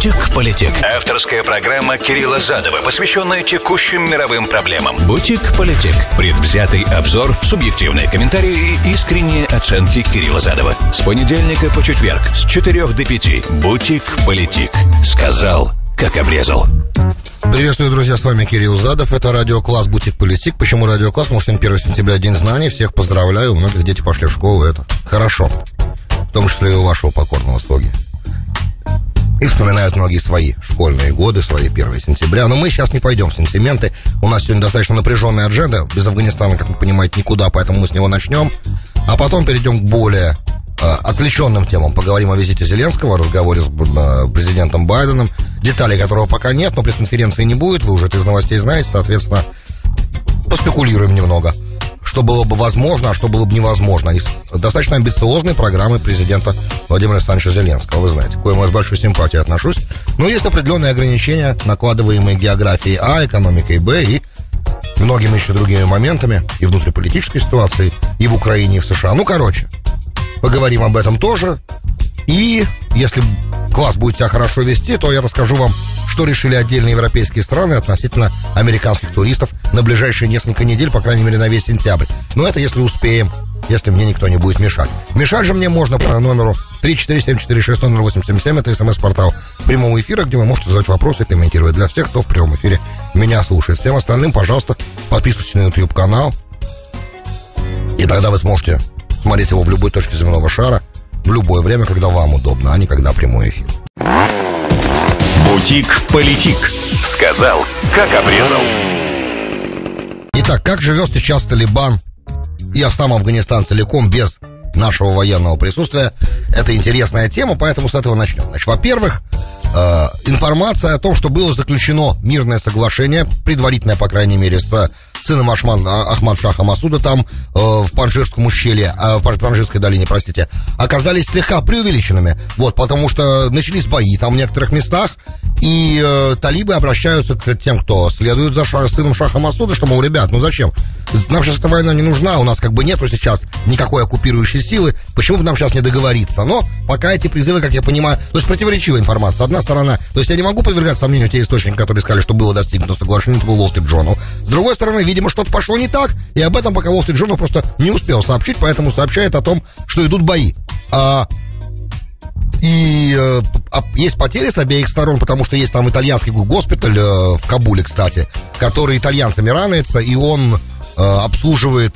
Бутик-политик. Авторская программа Кирилла Задова, посвященная текущим мировым проблемам. Бутик-политик. Предвзятый обзор, субъективные комментарии и искренние оценки Кирилла Задова. С понедельника по четверг с 4 до 5. Бутик-политик. Сказал, как обрезал. Приветствую, друзья, с вами Кирилл Задов. Это радиокласс «Бутик Политик». Почему радиокласс? Потому что 1 сентября День знаний. Всех поздравляю. У многих дети пошли в школу. Это хорошо. В том числе и у вашего покорного слуги. И вспоминают многие свои школьные годы, свои 1 сентября. Но мы сейчас не пойдем в сентименты. У нас сегодня достаточно напряженная адженда. Без Афганистана, как вы понимаете, никуда, поэтому мы с него начнем. А потом перейдем к более э, отвлеченным темам. Поговорим о визите Зеленского, разговоре с э, президентом Байденом, деталей которого пока нет, но пресс-конференции не будет, вы уже это из новостей знаете, соответственно, поспекулируем немного что было бы возможно, а что было бы невозможно. Из достаточно амбициозной программы президента Владимира Александровича Зеленского, вы знаете, к коему я с большой симпатией отношусь. Но есть определенные ограничения, накладываемые географией А, экономикой Б и многими еще другими моментами и внутриполитической ситуации, и в Украине, и в США. Ну, короче, поговорим об этом тоже. И если класс будет себя хорошо вести, то я расскажу вам, что решили отдельные европейские страны относительно американских туристов на ближайшие несколько недель, по крайней мере, на весь сентябрь. Но это если успеем, если мне никто не будет мешать. Мешать же мне можно по номеру 347460877, это смс-портал прямого эфира, где вы можете задать вопросы и комментировать для всех, кто в прямом эфире меня слушает. Всем остальным, пожалуйста, подписывайтесь на YouTube-канал, и тогда вы сможете смотреть его в любой точке земного шара, в любое время, когда вам удобно, а не когда прямой эфир. Бутик-политик. Сказал, как обрезал. Итак, как живет сейчас Талибан и сам Афганистан целиком без нашего военного присутствия? Это интересная тема, поэтому с этого начнем. Значит, во-первых, э, информация о том, что было заключено мирное соглашение, предварительное, по крайней мере, с сыном Ашман, а, Ахмад Шаха Масуда там, э, в Панжирском ущелье, э, в Панжирской долине, простите, оказались слегка преувеличенными. Вот, потому что начались бои там в некоторых местах, и э, талибы обращаются к тем, кто следует за ша, сыном Шаха Масуда, что, мол, ребят, ну зачем? Нам сейчас эта война не нужна, у нас как бы нету сейчас никакой оккупирующей силы, почему бы нам сейчас не договориться? Но пока эти призывы, как я понимаю, то есть противоречивая информация. Одна сторона, то есть я не могу подвергать сомнению те источники, которые сказали, что было достигнуто соглашение, Street Journal. С другой стороны, видимо, что-то пошло не так, и об этом пока Wall Street Journal просто не успел сообщить, поэтому сообщает о том, что идут бои. А и э, а есть потери с обеих сторон, потому что есть там итальянский госпиталь э, в Кабуле, кстати, который итальянцами ранается, и он э, обслуживает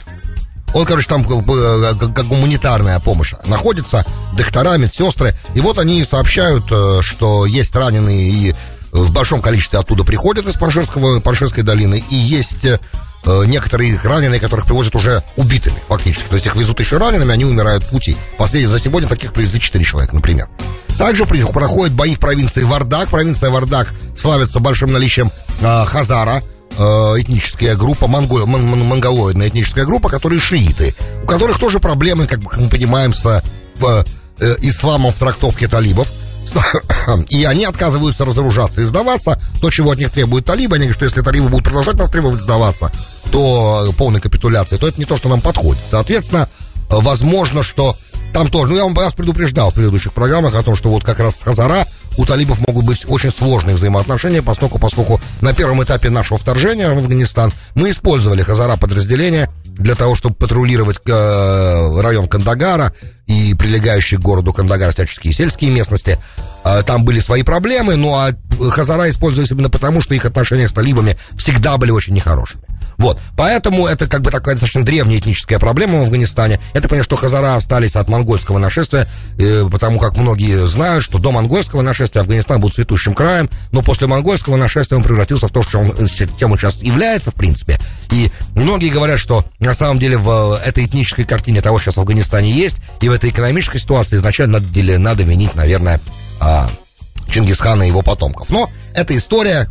он, короче, там э, как гуманитарная помощь находится, доктора, медсестры. И вот они сообщают, э, что есть раненые и в большом количестве оттуда приходят из Панширского, Панширской долины, и есть э, некоторые раненые, которых привозят уже убитыми, фактически. То есть их везут еще ранеными, они умирают в пути. Последний за сегодня таких привезли 4 человека, например. Также проходят бои в провинции Вардак. Провинция Вардак славится большим наличием э, Хазара, э, этническая группа, монгол, мон, монголоидная этническая группа, которые шииты, у которых тоже проблемы, как, мы понимаем, с э, исламом в трактовке талибов. И они отказываются разоружаться и сдаваться. То, чего от них требуют талибы, они говорят, что если талибы будут продолжать нас требовать сдаваться, то полной капитуляции, то это не то, что нам подходит. Соответственно, возможно, что там тоже, ну я вам вас предупреждал в предыдущих программах о том, что вот как раз с Хазара у талибов могут быть очень сложные взаимоотношения, поскольку, поскольку на первом этапе нашего вторжения в Афганистан мы использовали Хазара подразделения для того, чтобы патрулировать э, район Кандагара и прилегающие к городу Кандагар всяческие сельские местности. Э, там были свои проблемы, ну а Хазара использовались именно потому, что их отношения с талибами всегда были очень нехорошими. Вот, поэтому это как бы такая достаточно древняя этническая проблема в Афганистане. Это понятно, что хазара остались от монгольского нашествия, э, потому как многие знают, что до монгольского нашествия Афганистан был цветущим краем, но после монгольского нашествия он превратился в то, что он, чем он сейчас является, в принципе. И многие говорят, что на самом деле в этой этнической картине того, что сейчас в Афганистане есть, и в этой экономической ситуации изначально надо, надо винить, наверное, а, Чингисхана и его потомков. Но эта история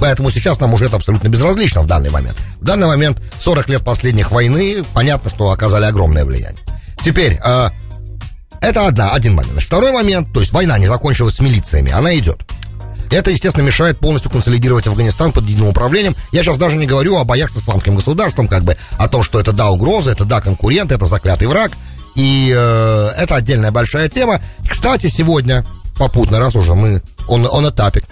Поэтому сейчас нам уже это абсолютно безразлично в данный момент. В данный момент 40 лет последних войны, понятно, что оказали огромное влияние. Теперь, э, это одна, один момент. Второй момент, то есть война не закончилась с милициями, она идет. Это, естественно, мешает полностью консолидировать Афганистан под единым управлением. Я сейчас даже не говорю о боях с исламским государством, как бы о том, что это да угроза, это да конкурент, это заклятый враг. И э, это отдельная большая тема. Кстати, сегодня попутно, раз уже мы, он, он этапик.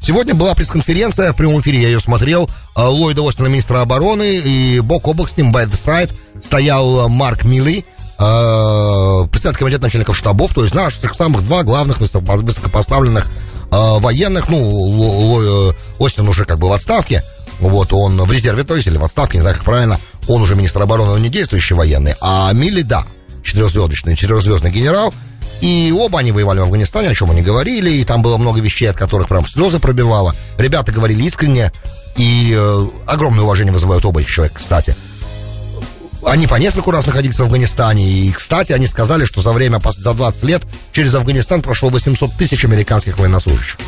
Сегодня была пресс-конференция, в прямом эфире я ее смотрел, а, Ллойда Остина, министра обороны, и бок о бок с ним, by the side, стоял Марк Милли, э, председатель комитета начальников штабов, то есть наших самых два главных высокопоставленных э, военных, ну, Ло, Остин уже как бы в отставке, вот, он в резерве, то есть, или в отставке, не знаю, как правильно, он уже министр обороны, он не действующий военный, а Милли, да, четырехзвездочный, четырехзвездный генерал, и оба они воевали в Афганистане, о чем они говорили, и там было много вещей, от которых прям слезы пробивало. Ребята говорили искренне, и э, огромное уважение вызывают оба их человека, кстати. Они по нескольку раз находились в Афганистане, и, кстати, они сказали, что за время, за 20 лет через Афганистан прошло 800 тысяч американских военнослужащих.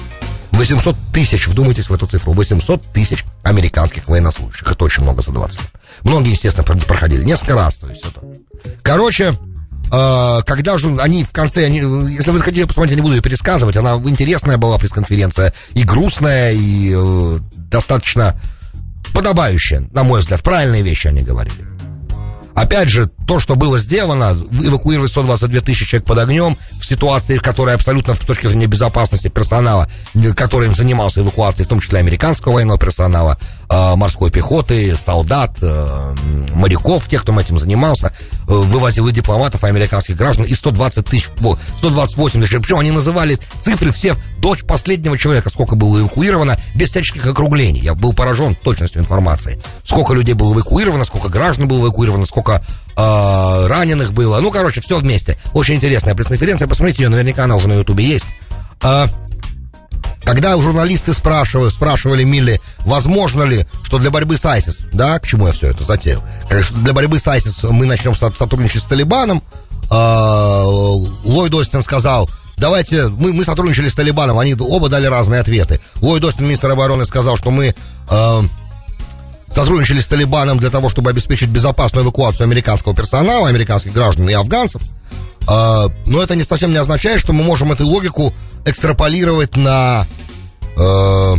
800 тысяч, вдумайтесь в эту цифру, 800 тысяч американских военнослужащих. Это очень много за 20 лет. Многие, естественно, проходили несколько раз. То есть это... Короче, э, когда же они в конце, они, если вы захотите посмотреть, я не буду ее пересказывать, она интересная была пресс-конференция, и грустная, и э, достаточно подобающая, на мой взгляд, правильные вещи они говорили. Опять же, то, что было сделано, эвакуировать 122 тысячи человек под огнем в ситуации, которая абсолютно с точки зрения безопасности персонала, которым занимался эвакуацией, в том числе американского военного персонала, морской пехоты, солдат, э, моряков, тех, кто этим занимался, э, вывозил и дипломатов, и американских граждан, и 120 тысяч, 128 тысяч. Причем они называли цифры все до последнего человека, сколько было эвакуировано, без всяческих округлений. Я был поражен точностью информации. Сколько людей было эвакуировано, сколько граждан было эвакуировано, сколько э, раненых было. Ну, короче, все вместе. Очень интересная пресс-конференция. Посмотрите ее, наверняка она уже на Ютубе есть. Когда журналисты спрашивали, спрашивали Милли, возможно ли, что для борьбы с ISIS, да, к чему я все это затеял, что для борьбы с ISIS мы начнем сотрудничать с Талибаном, э, Ллойд Остин сказал, давайте, мы, мы сотрудничали с Талибаном, они оба дали разные ответы. Ллойд Остин, министр обороны, сказал, что мы э, сотрудничали с Талибаном для того, чтобы обеспечить безопасную эвакуацию американского персонала, американских граждан и афганцев. Э, но это не совсем не означает, что мы можем эту логику экстраполировать на э,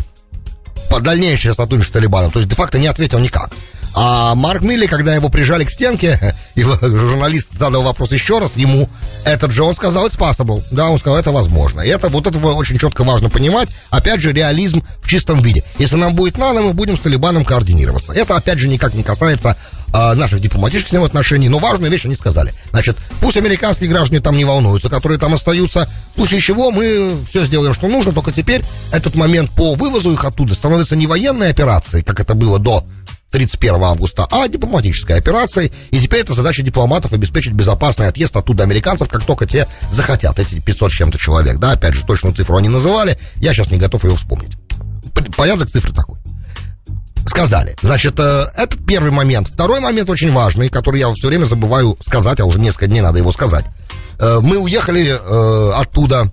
дальнейшее сотрудничество с Талибаном. То есть, де-факто не ответил никак. А Марк Милли, когда его прижали к стенке, и журналист задал вопрос еще раз ему, этот же он сказал, it's possible. Да, он сказал, это возможно. И это вот это очень четко важно понимать. Опять же, реализм в чистом виде. Если нам будет надо, мы будем с Талибаном координироваться. Это, опять же, никак не касается а, наших дипломатических отношений. Но важную вещь они сказали. Значит, пусть американские граждане там не волнуются, которые там остаются. В случае чего мы все сделаем, что нужно. Только теперь этот момент по вывозу их оттуда становится не военной операцией, как это было до 31 августа, а дипломатической операцией. И теперь это задача дипломатов обеспечить безопасный отъезд оттуда американцев, как только те захотят. Эти 500 с чем-то человек, да, опять же, точную цифру они называли, я сейчас не готов ее вспомнить. Порядок цифры такой. Сказали. Значит, э, это первый момент. Второй момент очень важный, который я все время забываю сказать, а уже несколько дней надо его сказать. Э, мы уехали э, оттуда,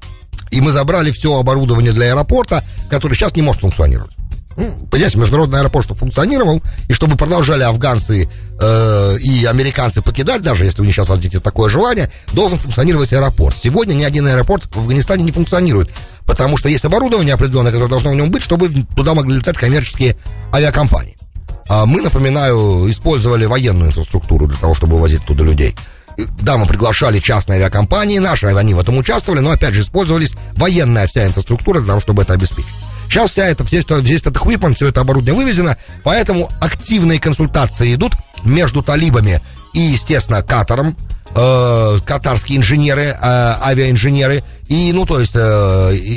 и мы забрали все оборудование для аэропорта, которое сейчас не может функционировать. Ну, понимаете, международный аэропорт, чтобы функционировал, и чтобы продолжали афганцы э, и американцы покидать, даже если у них сейчас возникнет такое желание, должен функционировать аэропорт. Сегодня ни один аэропорт в Афганистане не функционирует, потому что есть оборудование определенное, которое должно в нем быть, чтобы туда могли летать коммерческие авиакомпании. А мы, напоминаю, использовали военную инфраструктуру для того, чтобы возить туда людей. Да, мы приглашали частные авиакомпании наши, они в этом участвовали, но опять же использовались военная вся инфраструктура для того, чтобы это обеспечить. Сейчас вся это, весь, весь этот equipment, все это оборудование вывезено, поэтому активные консультации идут между талибами и, естественно, Катаром, э, катарские инженеры, э, авиаинженеры, и, ну, то есть, э,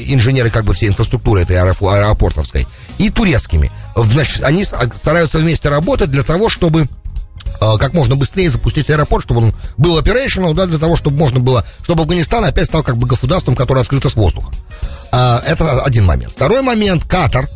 инженеры как бы всей инфраструктуры этой аэропортовской, и турецкими. Значит, они стараются вместе работать для того, чтобы как можно быстрее запустить аэропорт, чтобы он был operational, да, для того, чтобы можно было, чтобы Афганистан опять стал как бы государством, которое открыто с воздуха. А, это один момент. Второй момент, Катар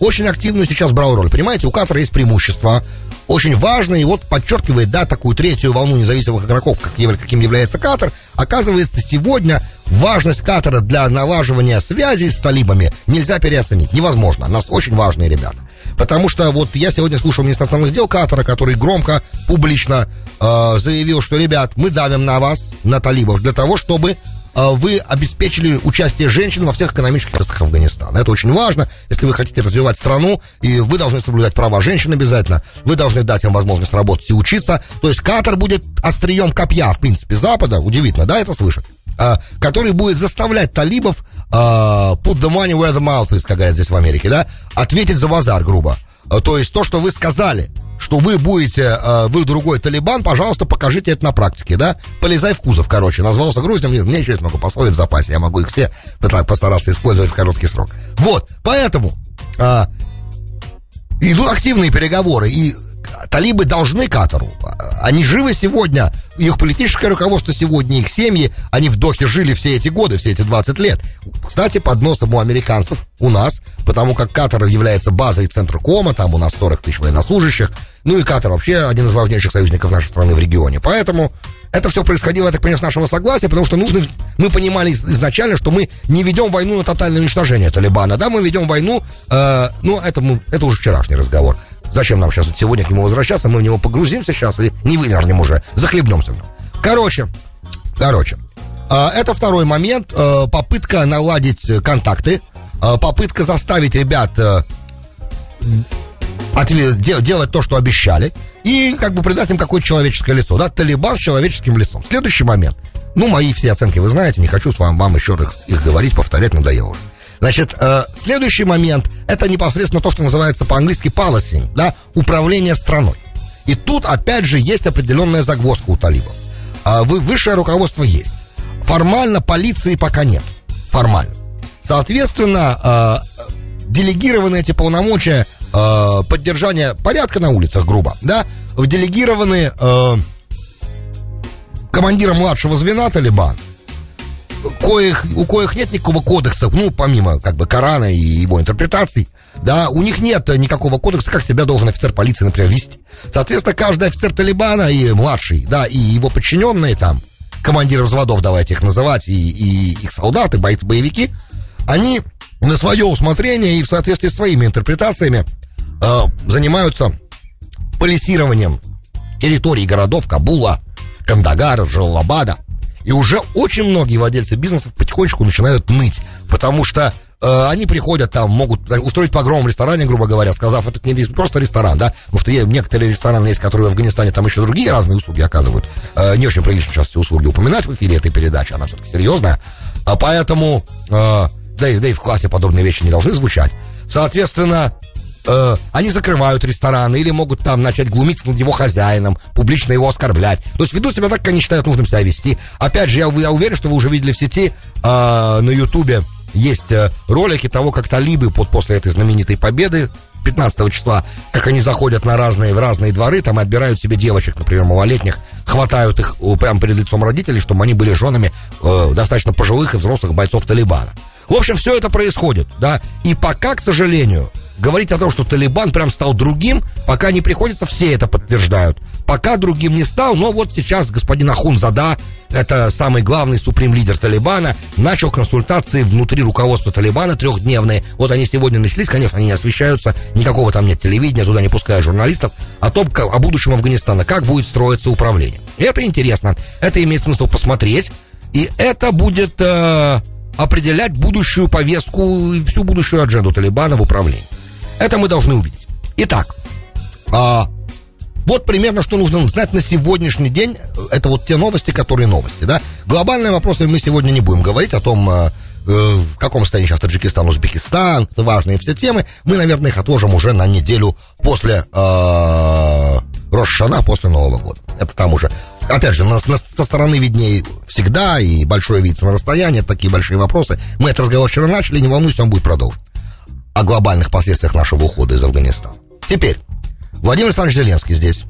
очень активную сейчас брал роль. Понимаете, у Катара есть преимущество, очень важно, и вот подчеркивает, да, такую третью волну независимых игроков, как, каким является Катар. Оказывается, сегодня важность Катара для налаживания связей с талибами нельзя переоценить. Невозможно. Нас очень важные ребята. Потому что вот я сегодня слушал министра иностранных дел Катара, который громко, публично э, заявил, что, ребят, мы давим на вас, на талибов, для того, чтобы а, вы обеспечили участие женщин во всех экономических процессах Афганистана. Это очень важно. Если вы хотите развивать страну, и вы должны соблюдать права женщин обязательно, вы должны дать им возможность работать и учиться. То есть Катар будет острием копья, в принципе, Запада. Удивительно, да, это слышать? Э, который будет заставлять талибов э, put the money where the mouth is, как говорят здесь в Америке, да, ответить за базар, грубо. Э, то есть то, что вы сказали, что вы будете, вы другой Талибан, пожалуйста, покажите это на практике, да? Полезай в кузов, короче. Назвался грузным, мне еще есть много пословиц в запасе, я могу их все постараться использовать в короткий срок. Вот, поэтому э, идут активные переговоры, и талибы должны Катару. Они живы сегодня, их политическое руководство сегодня, их семьи, они в Дохе жили все эти годы, все эти 20 лет. Кстати, под носом у американцев, у нас, потому как Катар является базой Центркома, там у нас 40 тысяч военнослужащих, ну и Катар вообще один из важнейших союзников нашей страны в регионе. Поэтому это все происходило, я так понимаю, с нашего согласия, потому что нужно, мы понимали изначально, что мы не ведем войну на тотальное уничтожение Талибана, да, мы ведем войну, э, ну, это, это уже вчерашний разговор. Зачем нам сейчас сегодня к нему возвращаться, мы в него погрузимся сейчас и не вынырнем уже, захлебнемся в. Короче, короче, э, это второй момент, э, попытка наладить контакты, э, попытка заставить ребят э, делать то, что обещали, и как бы придать им какое-то человеческое лицо, да, Талибан с человеческим лицом. Следующий момент. Ну, мои все оценки вы знаете, не хочу с вами вам еще их, их говорить, повторять, надоело уже. Значит, э, следующий момент, это непосредственно то, что называется по-английски policy, да, управление страной. И тут, опять же, есть определенная загвоздка у талибов. Э, вы, высшее руководство есть. Формально полиции пока нет. Формально. Соответственно, э, делегированы эти полномочия э, поддержания порядка на улицах, грубо, да, делегированы э, командира младшего звена Талибан, коих, у коих нет никакого кодекса, ну, помимо, как бы, Корана и его интерпретаций, да, у них нет никакого кодекса, как себя должен офицер полиции, например, вести. Соответственно, каждый офицер Талибана и младший, да, и его подчиненные там, командиры взводов, давайте их называть, и, и их солдаты, бойцы, боевики, они на свое усмотрение и в соответствии с своими интерпретациями э, занимаются полисированием территорий городов Кабула, Кандагара, Джалабада. И уже очень многие владельцы бизнесов потихонечку начинают ныть, потому что э, они приходят там, могут устроить погром в ресторане, грубо говоря, сказав, это не просто ресторан, да, потому что есть, некоторые рестораны есть, которые в Афганистане там еще другие разные услуги оказывают. Э, не очень прилично сейчас все услуги упоминать в эфире этой передачи, она все-таки серьезная. А поэтому, э, да, и, да и в классе подобные вещи не должны звучать. Соответственно, э, они закрывают рестораны или могут там начать глумиться над его хозяином, публично его оскорблять. То есть ведут себя так, как они считают нужным себя вести. Опять же, я, я уверен, что вы уже видели в сети э, на Ютубе есть э, ролики того, как талибы под, после этой знаменитой победы 15 числа, как они заходят на разные, в разные дворы, там отбирают себе девочек, например, малолетних, хватают их прямо перед лицом родителей, чтобы они были женами э, достаточно пожилых и взрослых бойцов Талибана. В общем, все это происходит, да, и пока, к сожалению, говорить о том, что Талибан прям стал другим, пока не приходится, все это подтверждают. Пока другим не стал, но вот сейчас господин Ахунзада, это самый главный суприм-лидер Талибана, начал консультации внутри руководства Талибана трехдневные. Вот они сегодня начались, конечно, они не освещаются, никакого там нет телевидения, туда не пускают журналистов, о том, как, о будущем Афганистана, как будет строиться управление. Это интересно, это имеет смысл посмотреть, и это будет э, определять будущую повестку и всю будущую адженду Талибана в управлении. Это мы должны увидеть. Итак, а, вот примерно, что нужно знать на сегодняшний день. Это вот те новости, которые новости, да. Глобальные вопросы мы сегодня не будем говорить о том, а, э, в каком состоянии сейчас Таджикистан, Узбекистан, важные все темы. Мы, наверное, их отложим уже на неделю после э, Рошана, после Нового года. Это там уже опять же, нас, нас со стороны виднее всегда, и большое видится на расстоянии, такие большие вопросы. Мы этот разговор вчера начали, не волнуйся, он будет продолжен о глобальных последствиях нашего ухода из Афганистана. Теперь, Владимир Александрович Зеленский здесь.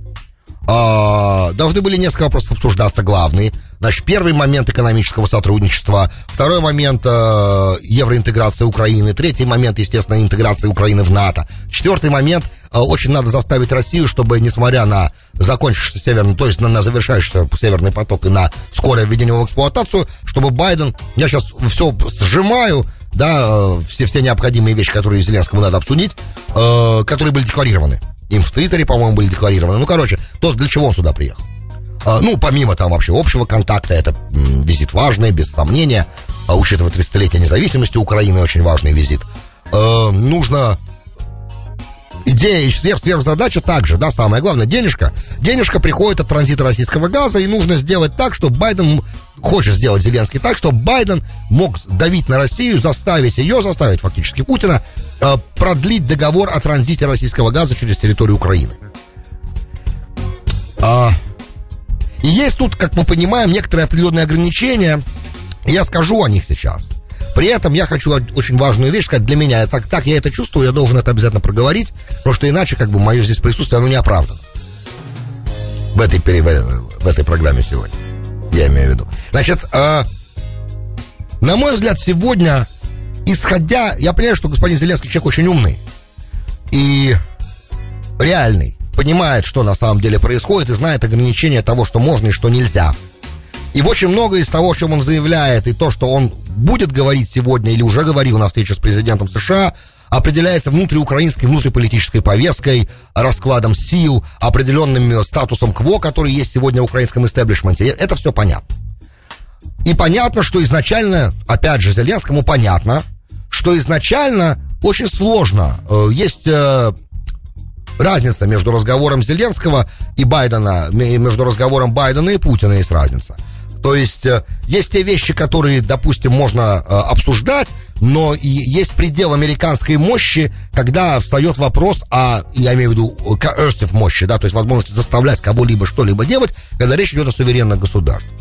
А, должны были несколько вопросов обсуждаться главные. Значит, первый момент экономического сотрудничества, второй момент э, евроинтеграции Украины, третий момент, естественно, интеграции Украины в НАТО, четвертый момент, э, очень надо заставить Россию, чтобы, несмотря на закончившийся северный, то есть на, на завершающийся северный поток и на скорое введение в эксплуатацию, чтобы Байден, я сейчас все сжимаю, да, э, все, все необходимые вещи, которые Зеленскому надо обсудить, э, которые были декларированы. Им в Твиттере, по-моему, были декларированы. Ну, короче, то, для чего он сюда приехал. Э, ну, помимо там вообще общего контакта, это м, визит важный, без сомнения. А учитывая 30-летие независимости Украины, очень важный визит. Э, нужно идея и сверхзадача также, да, самое главное, денежка. Денежка приходит от транзита российского газа, и нужно сделать так, чтобы Байден хочет сделать Зеленский так, чтобы Байден мог давить на Россию, заставить ее, заставить фактически Путина, э, продлить договор о транзите российского газа через территорию Украины. А, и есть тут, как мы понимаем, некоторые определенные ограничения. Я скажу о них сейчас. При этом я хочу очень важную вещь сказать для меня. Так, так я это чувствую, я должен это обязательно проговорить, потому что иначе как бы мое здесь присутствие, оно не оправдано. В этой, в, этой программе сегодня. Я имею в виду. Значит, э, на мой взгляд, сегодня, исходя... Я понимаю, что господин Зеленский человек очень умный и реальный. Понимает, что на самом деле происходит и знает ограничения того, что можно и что нельзя. И очень много из того, о чем он заявляет, и то, что он будет говорить сегодня или уже говорил на встрече с президентом США, определяется внутриукраинской, внутриполитической повесткой, раскладом сил, определенным статусом КВО, который есть сегодня в украинском истеблишменте. Это все понятно. И понятно, что изначально, опять же, Зеленскому понятно, что изначально очень сложно. Э, есть э, разница между разговором Зеленского и Байдена, между разговором Байдена и Путина есть разница. То есть э, есть те вещи, которые, допустим, можно э, обсуждать, но и есть предел американской мощи, когда встает вопрос о, я имею в виду, coercive мощи, да, то есть возможность заставлять кого-либо что-либо делать, когда речь идет о суверенных государствах,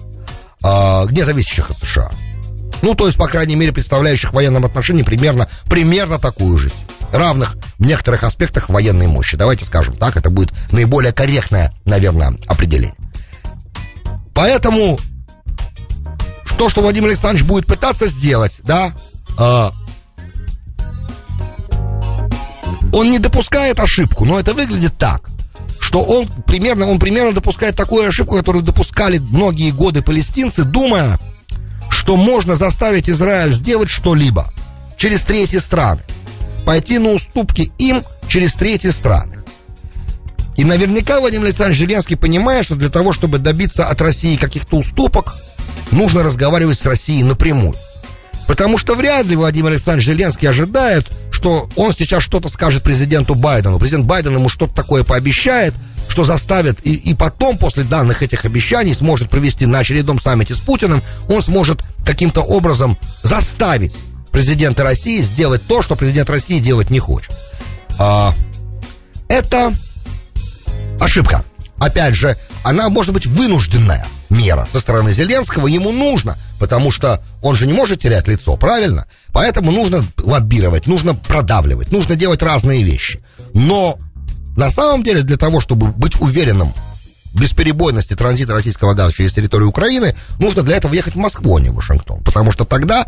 э, не зависящих от США. Ну, то есть, по крайней мере, представляющих в военном отношении примерно, примерно такую же равных в некоторых аспектах военной мощи. Давайте скажем так, это будет наиболее корректное, наверное, определение. Поэтому то, что Владимир Александрович будет пытаться сделать, да, э, он не допускает ошибку, но это выглядит так, что он примерно, он примерно допускает такую ошибку, которую допускали многие годы палестинцы, думая, что можно заставить Израиль сделать что-либо через третьи страны, пойти на уступки им через третьи страны. И наверняка Владимир Александрович Зеленский понимает, что для того, чтобы добиться от России каких-то уступок, нужно разговаривать с Россией напрямую. Потому что вряд ли Владимир Александрович Зеленский ожидает, что он сейчас что-то скажет президенту Байдену. Президент Байден ему что-то такое пообещает, что заставит, и, и потом, после данных этих обещаний, сможет провести на очередном саммите с Путиным, он сможет каким-то образом заставить президента России сделать то, что президент России делать не хочет. А, это ошибка. Опять же, она может быть вынужденная мера со стороны Зеленского ему нужно, потому что он же не может терять лицо, правильно? Поэтому нужно лоббировать, нужно продавливать, нужно делать разные вещи. Но на самом деле для того, чтобы быть уверенным в бесперебойности транзита российского газа через территорию Украины, нужно для этого ехать в Москву, а не в Вашингтон. Потому что тогда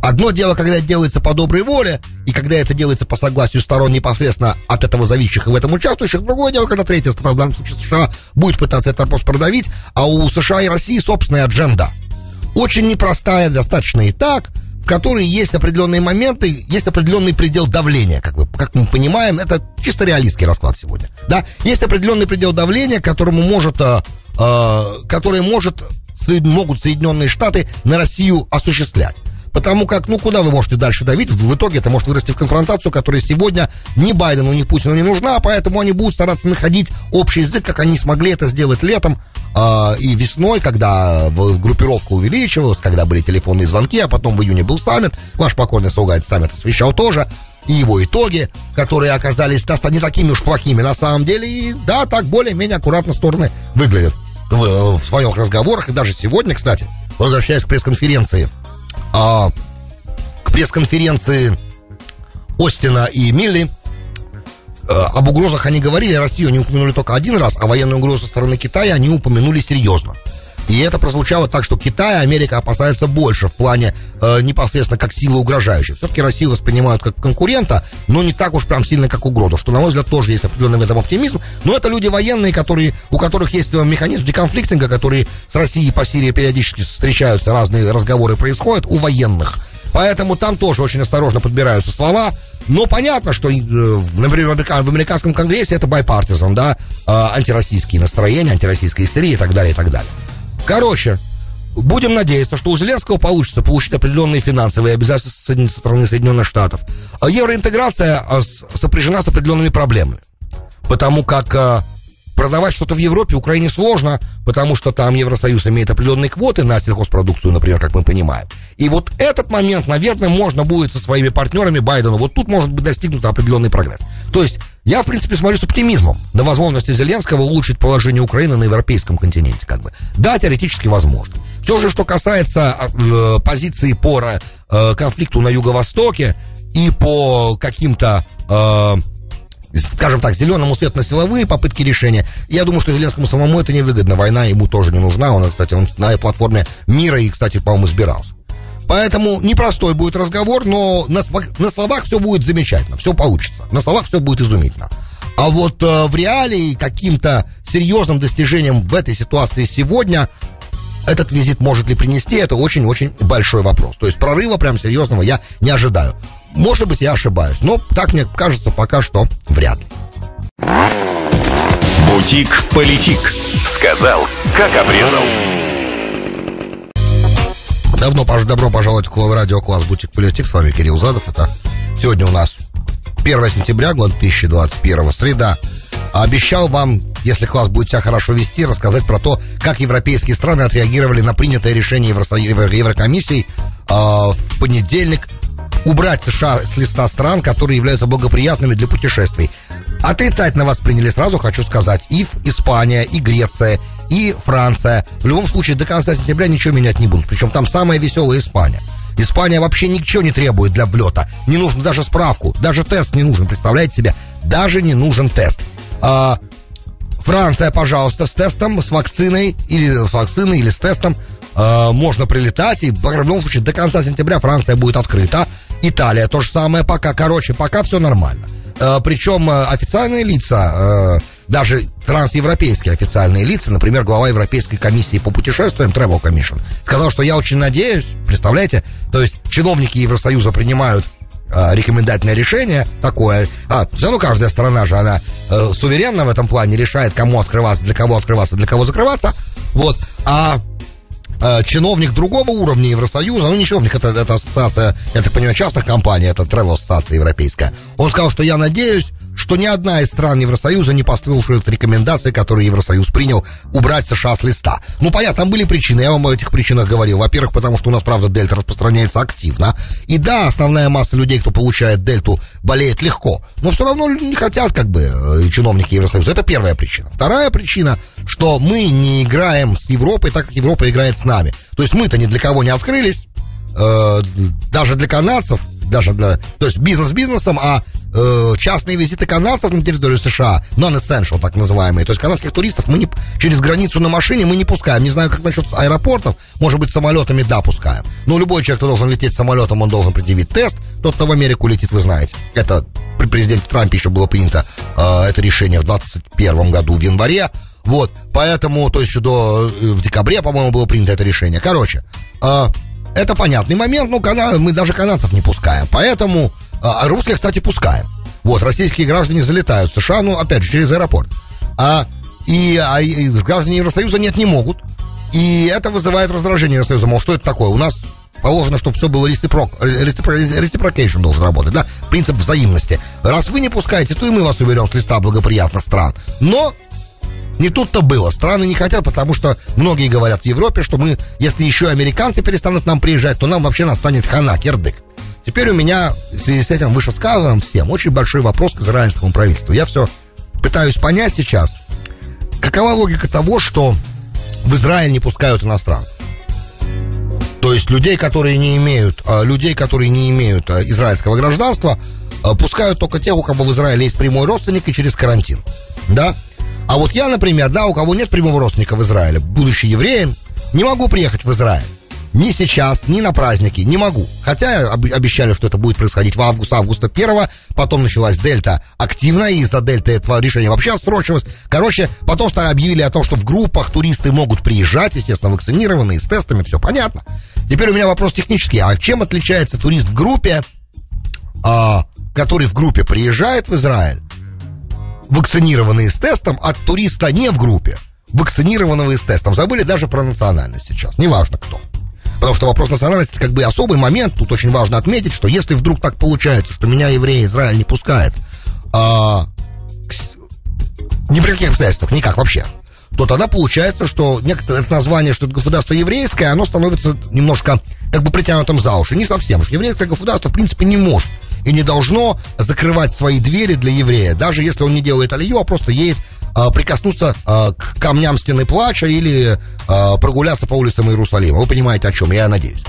Одно дело, когда это делается по доброй воле, и когда это делается по согласию сторон непосредственно от этого зависящих и в этом участвующих. Другое дело, когда третья страна, в данном случае США, будет пытаться этот вопрос продавить, а у США и России собственная адженда. Очень непростая, достаточно и так, в которой есть определенные моменты, есть определенный предел давления, как, вы, как мы понимаем, это чисто реалистский расклад сегодня. Да? Есть определенный предел давления, которому может, э, э, который может, могут Соединенные Штаты на Россию осуществлять. Потому как, ну, куда вы можете дальше давить? В итоге это может вырасти в конфронтацию, которая сегодня ни Байдену, ни Путину не нужна, поэтому они будут стараться находить общий язык, как они смогли это сделать летом э, и весной, когда группировка увеличивалась, когда были телефонные звонки, а потом в июне был саммит. Ваш покойный Сугайт саммит освещал тоже и его итоги, которые оказались не такими уж плохими на самом деле. И да, так более-менее аккуратно стороны выглядят в, в своих разговорах. И даже сегодня, кстати, возвращаясь к пресс-конференции а, к пресс-конференции Остина и Милли. А, об угрозах они говорили, Россию они упомянули только один раз, а военную угрозу со стороны Китая они упомянули серьезно. И это прозвучало так, что Китай и Америка опасаются больше в плане э, непосредственно как силы угрожающей. Все-таки Россию воспринимают как конкурента, но не так уж прям сильно, как угрозу, что, на мой взгляд, тоже есть определенный в этом оптимизм. Но это люди военные, которые, у которых есть механизм деконфликтинга, которые с Россией по Сирии периодически встречаются, разные разговоры происходят у военных. Поэтому там тоже очень осторожно подбираются слова. Но понятно, что, э, например, в американском конгрессе это байпартизан, да, э, антироссийские настроения, антироссийская истерия и так далее, и так далее. Короче, Будем надеяться, что у Зеленского получится получить определенные финансовые обязательства со стороны Соединенных Штатов. А евроинтеграция а, сопряжена с определенными проблемами. Потому как а, продавать что-то в Европе Украине сложно, потому что там Евросоюз имеет определенные квоты на сельхозпродукцию, например, как мы понимаем. И вот этот момент, наверное, можно будет со своими партнерами Байдену, вот тут может быть достигнут определенный прогресс. То есть я, в принципе, смотрю с оптимизмом на возможности Зеленского улучшить положение Украины на европейском континенте, как бы. Да, теоретически возможно. Все же, что касается э, позиции по э, конфликту на Юго-Востоке и по каким-то э, скажем так, зеленому свет на силовые попытки решения. Я думаю, что Зеленскому самому это невыгодно. Война ему тоже не нужна. Он, кстати, он на платформе мира и, кстати, по-моему, избирался. Поэтому непростой будет разговор, но на, на словах все будет замечательно, все получится. На словах все будет изумительно. А вот э, в реалии каким-то серьезным достижением в этой ситуации сегодня этот визит может ли принести, это очень-очень большой вопрос. То есть прорыва прям серьезного я не ожидаю. Может быть, я ошибаюсь, но так мне кажется пока что вряд ли. Бутик-политик. Сказал, как обрезал. Давно добро пожаловать в Клав Радио Класс Бутик Политик. С вами Кирилл Задов. Это сегодня у нас 1 сентября, год 2021, среда. Обещал вам, если класс будет себя хорошо вести, рассказать про то, как европейские страны отреагировали на принятое решение Евро- Еврокомиссии э, в понедельник убрать США с листа стран, которые являются благоприятными для путешествий. Отрицательно восприняли сразу, хочу сказать, и Испания, и Греция, и Франция. В любом случае, до конца сентября ничего менять не будут. Причем там самая веселая Испания. Испания вообще ничего не требует для влета. Не нужно даже справку, даже тест не нужен, представляете себе? Даже не нужен тест. А, Франция, пожалуйста, с тестом, с вакциной, или с вакциной, или с тестом а, можно прилетать, и в любом случае до конца сентября Франция будет открыта. Италия то же самое пока. Короче, пока все нормально. А, причем а, официальные лица, даже трансевропейские официальные лица, например, глава Европейской комиссии по путешествиям, Travel Commission, сказал, что я очень надеюсь, представляете, то есть чиновники Евросоюза принимают э, рекомендательное решение такое. А, все равно каждая страна же, она э, суверенна в этом плане, решает, кому открываться, для кого открываться, для кого закрываться. Вот. А э, чиновник другого уровня Евросоюза, ну не чиновник, это, это ассоциация, я так понимаю, частных компаний, это Travel Ассоциация Европейская. Он сказал, что я надеюсь, что ни одна из стран Евросоюза не послушает рекомендации, которые Евросоюз принял, убрать США с листа. Ну, понятно, там были причины, я вам о этих причинах говорил. Во-первых, потому что у нас, правда, дельта распространяется активно. И да, основная масса людей, кто получает дельту, болеет легко. Но все равно не хотят, как бы, э, чиновники Евросоюза. Это первая причина. Вторая причина, что мы не играем с Европой так, как Европа играет с нами. То есть мы-то ни для кого не открылись, э, даже для канадцев, даже для... То есть бизнес бизнесом, а э, частные визиты канадцев на территорию США, non-essential, так называемые. То есть канадских туристов мы не, через границу на машине мы не пускаем. Не знаю, как насчет аэропортов, может быть, самолетами, да, пускаем. Но любой человек, кто должен лететь самолетом, он должен предъявить тест. Тот, кто в Америку летит, вы знаете. Это при президенте Трампе еще было принято э, это решение в 2021 году, в январе. Вот, поэтому, то есть еще до, э, в декабре, по-моему, было принято это решение. Короче, э, это понятный момент, ну, когда мы даже канадцев не пускаем. Поэтому а, русских, кстати, пускаем. Вот, российские граждане залетают в США, ну, опять же, через аэропорт. А, и, а и граждане Евросоюза нет, не могут. И это вызывает раздражение Евросоюза. Мол, что это такое? У нас положено, чтобы все было reciprocation должен работать, да? Принцип взаимности. Раз вы не пускаете, то и мы вас уберем с листа благоприятных стран. Но не тут-то было. Страны не хотят, потому что многие говорят в Европе, что мы, если еще американцы перестанут нам приезжать, то нам вообще настанет хана, кирдык. Теперь у меня в связи с этим вышесказанным всем очень большой вопрос к израильскому правительству. Я все пытаюсь понять сейчас, какова логика того, что в Израиль не пускают иностранцев. То есть людей, которые не имеют, а, людей, которые не имеют а, израильского гражданства, а, пускают только тех, у кого в Израиле есть прямой родственник и через карантин. Да? А вот я, например, да, у кого нет прямого родственника в Израиле, будучи евреем, не могу приехать в Израиль. Ни сейчас, ни на праздники не могу. Хотя обещали, что это будет происходить в август, августа 1 потом началась дельта активно, и из-за дельты этого решения вообще отсрочилось. Короче, потом стали объявили о том, что в группах туристы могут приезжать, естественно, вакцинированные, с тестами, все понятно. Теперь у меня вопрос технический. А чем отличается турист в группе, а, который в группе приезжает в Израиль, вакцинированные с тестом, от туриста не в группе? вакцинированного и с тестом. Забыли даже про национальность сейчас, неважно кто. Потому что вопрос национальности это как бы особый момент. Тут очень важно отметить, что если вдруг так получается, что меня евреи Израиль не пускает, а, ни при каких обстоятельствах, никак вообще, то тогда получается, что некоторое название, что это государство еврейское, оно становится немножко как бы притянутым за уши. Не совсем. Еврейское государство, в принципе, не может и не должно закрывать свои двери для еврея, даже если он не делает алию, а просто едет прикоснуться а, к камням стены плача или а, прогуляться по улицам Иерусалима. Вы понимаете, о чем, я надеюсь.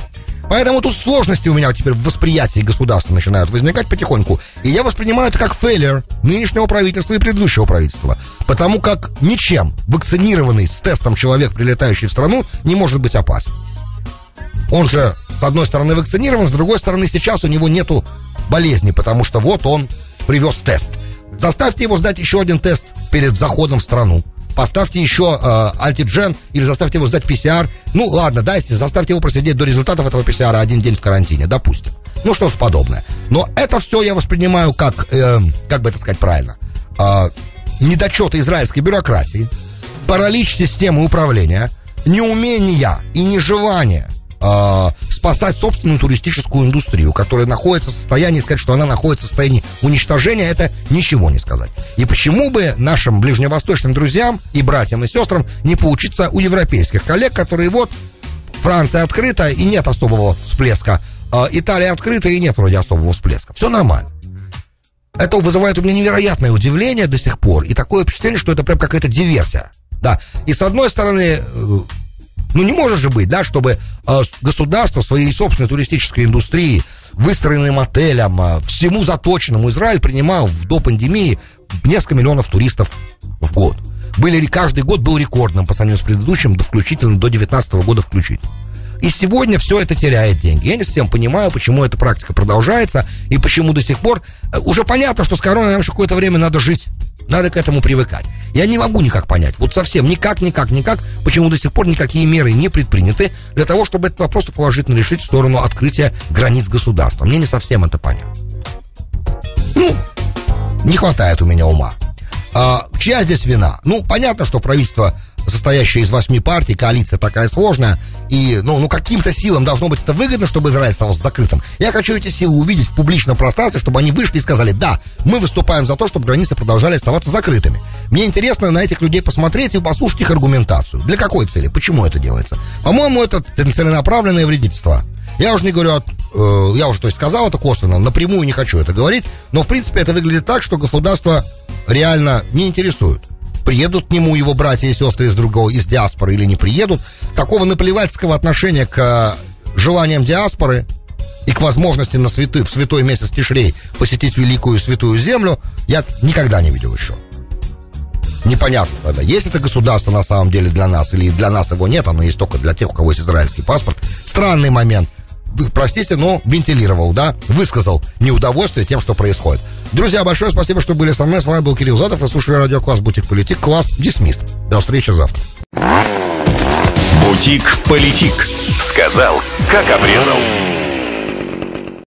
Поэтому тут сложности у меня теперь в восприятии государства начинают возникать потихоньку. И я воспринимаю это как фейлер нынешнего правительства и предыдущего правительства. Потому как ничем вакцинированный с тестом человек, прилетающий в страну, не может быть опасен. Он же, с одной стороны, вакцинирован, с другой стороны, сейчас у него нету болезни, потому что вот он привез тест. Заставьте его сдать еще один тест перед заходом в страну. Поставьте еще э, антиджен или заставьте его сдать ПЦР. Ну, ладно, дайте, заставьте его просидеть до результатов этого ПЦР один день в карантине, допустим. Ну, что-то подобное. Но это все я воспринимаю как, э, как бы это сказать правильно, э, недочеты израильской бюрократии, паралич системы управления, неумение и нежелание э, спасать собственную туристическую индустрию, которая находится в состоянии, сказать, что она находится в состоянии уничтожения, это ничего не сказать. И почему бы нашим ближневосточным друзьям и братьям и сестрам не поучиться у европейских коллег, которые вот Франция открыта и нет особого всплеска, э, Италия открыта и нет вроде особого всплеска. Все нормально. Это вызывает у меня невероятное удивление до сих пор и такое впечатление, что это прям какая-то диверсия. Да. И с одной стороны, э, ну, не может же быть, да, чтобы э, государство своей собственной туристической индустрии, выстроенным отелям, э, всему заточенному Израиль принимал до пандемии несколько миллионов туристов в год. Были, каждый год был рекордным по сравнению с предыдущим, включительно до 2019 года включительно. И сегодня все это теряет деньги. Я не совсем понимаю, почему эта практика продолжается и почему до сих пор... Э, уже понятно, что с короной нам еще какое-то время надо жить. Надо к этому привыкать. Я не могу никак понять, вот совсем никак, никак, никак, почему до сих пор никакие меры не предприняты для того, чтобы этот вопрос положительно решить в сторону открытия границ государства. Мне не совсем это понятно. Ну, не хватает у меня ума. А, чья здесь вина? Ну, понятно, что правительство состоящая из восьми партий, коалиция такая сложная, и, ну, ну, каким-то силам должно быть это выгодно, чтобы Израиль оставался закрытым. Я хочу эти силы увидеть в публичном пространстве, чтобы они вышли и сказали, да, мы выступаем за то, чтобы границы продолжали оставаться закрытыми. Мне интересно на этих людей посмотреть и послушать их аргументацию. Для какой цели? Почему это делается? По-моему, это целенаправленное вредительство. Я уже не говорю, от, э, я уже то есть сказал это косвенно, напрямую не хочу это говорить, но в принципе это выглядит так, что государство реально не интересует приедут к нему его братья и сестры из другого, из диаспоры или не приедут. Такого наплевательского отношения к э, желаниям диаспоры и к возможности на святой, в святой месяц Тишрей посетить великую святую землю я никогда не видел еще. Непонятно тогда, есть это государство на самом деле для нас, или для нас его нет, оно есть только для тех, у кого есть израильский паспорт. Странный момент. Простите, но вентилировал, да, высказал неудовольствие тем, что происходит. Друзья, большое спасибо, что были со мной. С вами был Кирилл Задов. Вы слушали радиокласс «Бутик Политик». Класс дисмист. До встречи завтра. «Бутик Политик». Сказал, как обрезал.